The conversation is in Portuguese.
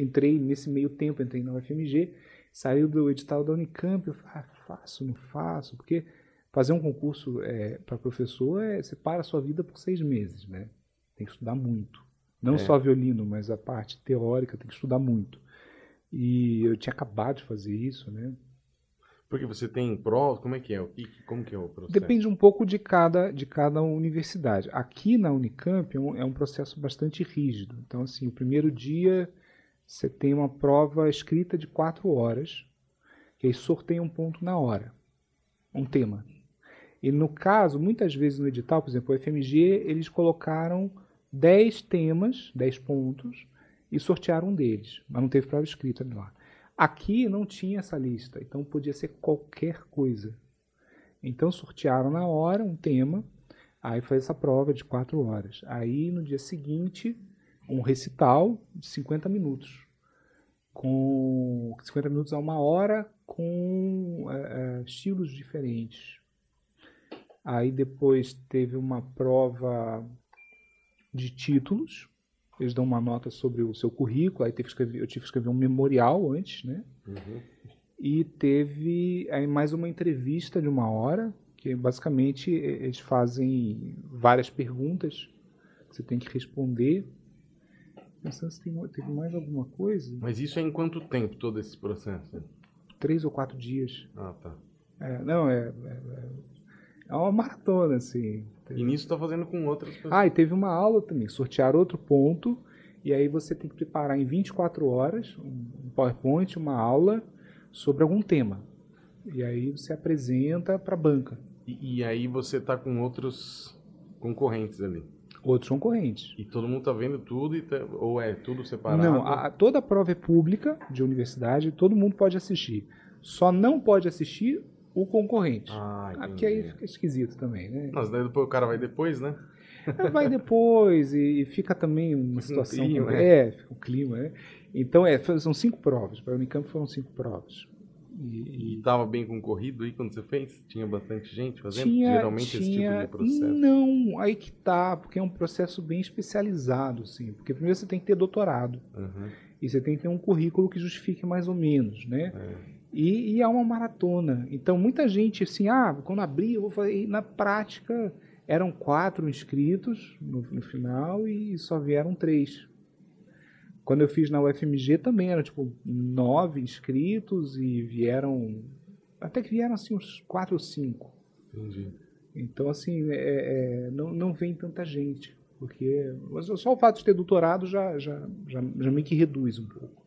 entrei nesse meio tempo, entrei na UFMG, saiu do edital da Unicamp, eu falei, ah, faço, não faço, porque fazer um concurso é, para professor, é, você para a sua vida por seis meses, né? Tem que estudar muito. Não é. só violino, mas a parte teórica tem que estudar muito. E eu tinha acabado de fazer isso, né? Porque você tem prova, como é que é? Como que é o processo? Depende um pouco de cada, de cada universidade. Aqui na Unicamp é um, é um processo bastante rígido. Então, assim, o primeiro dia você tem uma prova escrita de quatro horas, que aí sorteia um ponto na hora, um tema. E no caso, muitas vezes no edital, por exemplo, o FMG, eles colocaram 10 temas, 10 pontos, e sortearam um deles, mas não teve prova escrita lá. Aqui não tinha essa lista, então podia ser qualquer coisa. Então sortearam na hora um tema, aí foi essa prova de 4 horas. Aí no dia seguinte, um recital de 50 minutos. Com 50 minutos a uma hora, com é, estilos diferentes. Aí depois teve uma prova de títulos. Eles dão uma nota sobre o seu currículo. Aí teve escrever, eu tive que escrever um memorial antes, né? Uhum. E teve aí mais uma entrevista de uma hora, que basicamente eles fazem várias perguntas que você tem que responder. Pensando se tem, teve mais alguma coisa. Mas isso é em quanto tempo todo esse processo? Três ou quatro dias. Ah, tá. É, não, é, é, é uma maratona, assim. E nisso está fazendo com outras pessoas. Ah, e teve uma aula também, sortear outro ponto, e aí você tem que preparar em 24 horas um PowerPoint, uma aula sobre algum tema. E aí você apresenta para a banca. E, e, aí você está com outros concorrentes ali. Outros concorrentes. E todo mundo está vendo tudo, e tá, ou é tudo separado? Não, a, toda a prova é pública de universidade, todo mundo pode assistir. Só não pode assistir o concorrente. Ah, Aqui aí fica esquisito também, né? Mas daí depois o cara vai depois, né? É, vai depois e, fica também uma situação... Um clima, é, é, fica o um clima, né? Então, é, são cinco provas. Para o Unicamp foram cinco provas. E estava bem concorrido aí quando você fez? Tinha bastante gente fazendo? Tinha, Geralmente tinha, esse tipo de processo? Não, aí que tá, porque é um processo bem especializado, assim. Porque primeiro você tem que ter doutorado. Uhum. E você tem que ter um currículo que justifique mais ou menos, né? É. E, e é uma maratona. Então, muita gente, assim, ah, quando abrir, eu vou fazer. E na prática, eram quatro inscritos no, no final e só vieram três. Quando eu fiz na UFMG também eram tipo nove inscritos e vieram. Até que vieram assim uns quatro ou cinco. Entendi. Então, assim, é, é, não, não vem tanta gente. Porque só o fato de ter doutorado já, já, já, já meio que reduz um pouco.